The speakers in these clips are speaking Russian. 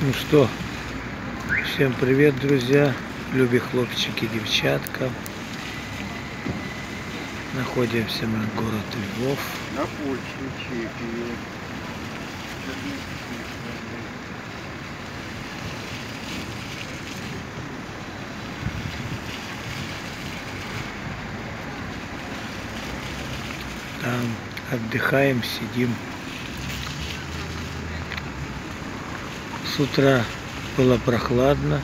Ну что, всем привет, друзья, люби хлопчики, девчатка. Находимся мы в город Львов. На почве. Там отдыхаем, сидим. С утра было прохладно.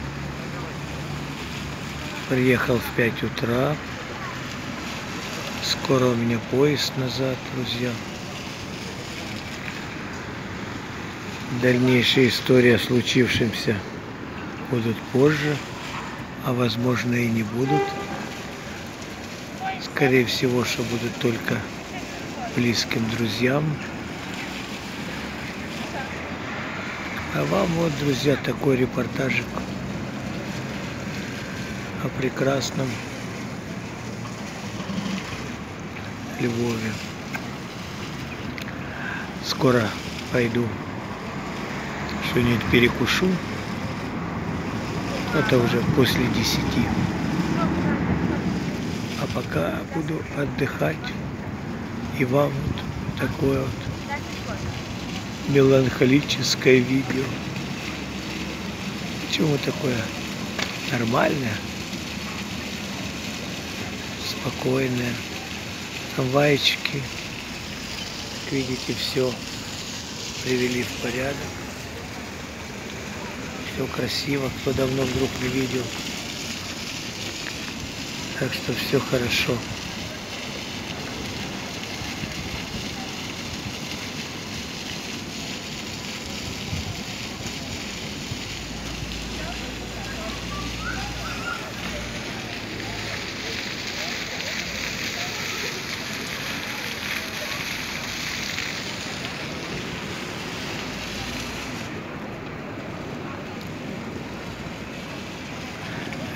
Приехал в 5 утра. Скоро у меня поезд назад, друзья. Дальнейшая история о случившемся будут позже, а возможно и не будут. Скорее всего, что будут только близким друзьям. А вам вот, друзья, такой репортажик о прекрасном Львове. Скоро пойду что-нибудь перекушу. Это уже после десяти. А пока буду отдыхать. И вам вот такое вот меланхолическое видео. Почему такое нормальное, спокойное. Трамвайчики, как видите, все привели в порядок. Все красиво, кто давно вдруг не видел. Так что все хорошо.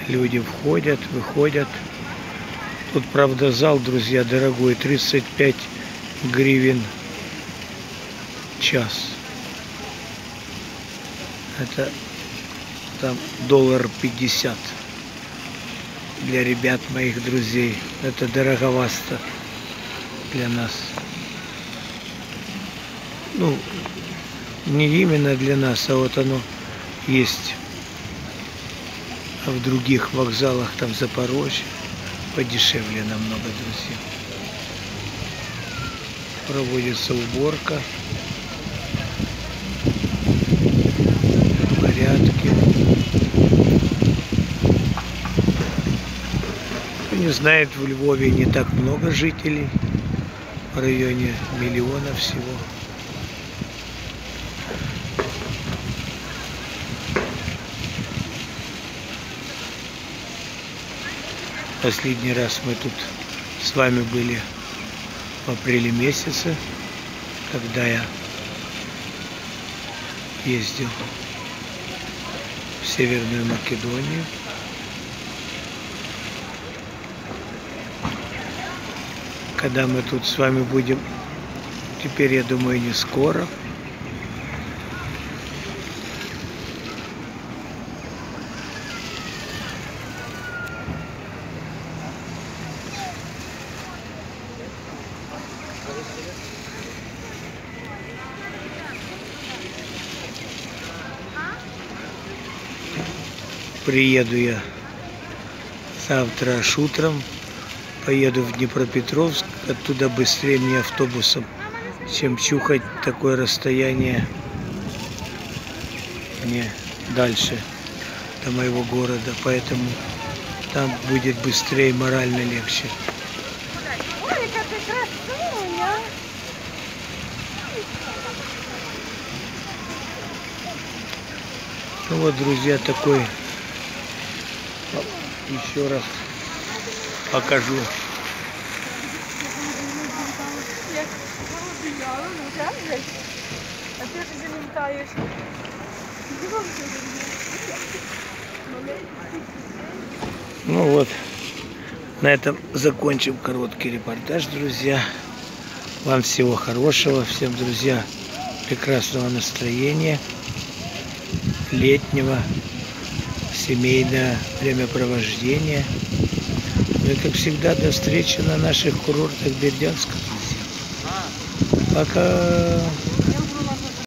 Люди входят, выходят. Тут, правда, зал, друзья, дорогой, 35 гривен час. Это там доллар 50 для ребят моих друзей. Это дороговасто для нас. Ну, не именно для нас, а вот оно есть а в других вокзалах, там Запорожье, подешевле намного, друзья. Проводится уборка, порядки. Кто не знает, в Львове не так много жителей, в районе миллиона всего. Последний раз мы тут с вами были в апреле месяце, когда я ездил в Северную Македонию. Когда мы тут с вами будем, теперь я думаю не скоро. Приеду я завтра аж утром. Поеду в Днепропетровск. Оттуда быстрее мне автобусом, чем чухать такое расстояние мне дальше до моего города. Поэтому там будет быстрее, морально легче. Ой, яка ти красуня! Ну вот, друзья, такой еще раз покажу. Як голубіяла, ну правда? А ти ж залітаєш. Ну вот, на этом закончим короткий репортаж, друзья. Вам всего хорошего, всем, друзья, прекрасного настроения. летнего семейное времяпровождения. Ну и как всегда до встречи на наших курортах Бердянска, друзья. Пока.